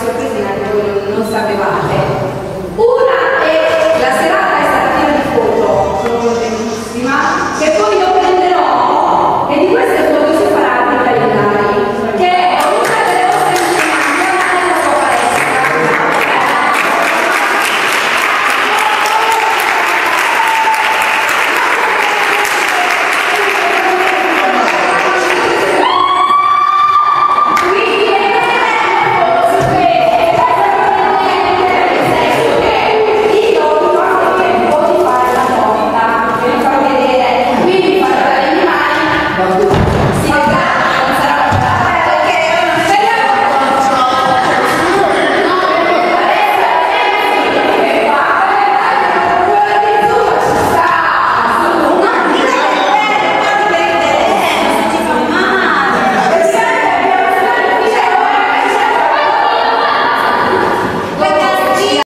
questo non sapevate